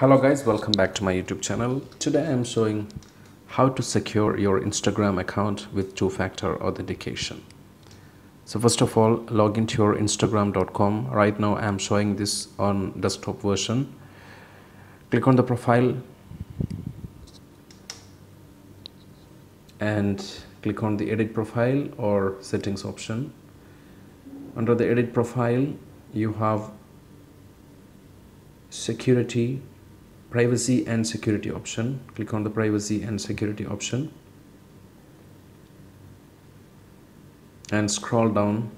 Hello guys, welcome back to my YouTube channel. Today I am showing how to secure your Instagram account with two-factor authentication. So first of all, log into your instagram.com. Right now I am showing this on desktop version. Click on the profile and click on the edit profile or settings option. Under the edit profile, you have security privacy and security option. Click on the privacy and security option. And scroll down.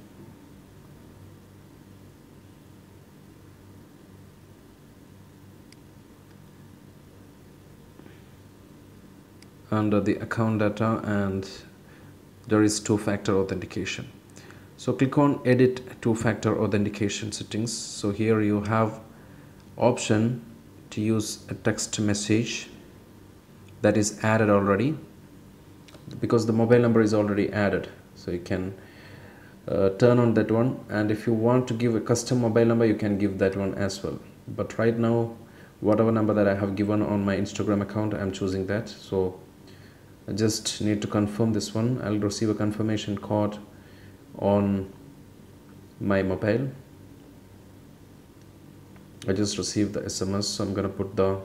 Under the account data and there is two-factor authentication. So click on edit two-factor authentication settings. So here you have option to use a text message that is added already because the mobile number is already added. So you can uh, turn on that one and if you want to give a custom mobile number you can give that one as well. But right now whatever number that I have given on my Instagram account I'm choosing that. So I just need to confirm this one. I'll receive a confirmation code on my mobile I just received the SMS so I'm gonna put the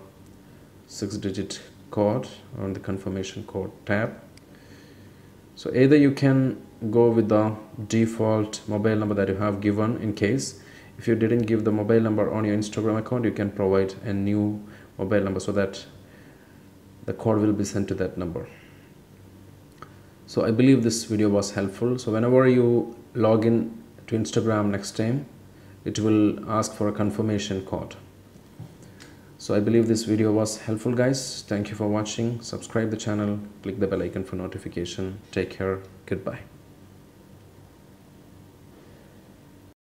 six digit code on the confirmation code tab. So either you can go with the default mobile number that you have given in case. If you didn't give the mobile number on your Instagram account you can provide a new mobile number so that the code will be sent to that number. So I believe this video was helpful. So whenever you log in to Instagram next time it will ask for a confirmation code. So i believe this video was helpful guys. Thank you for watching. Subscribe the channel. Click the bell icon for notification. Take care. Goodbye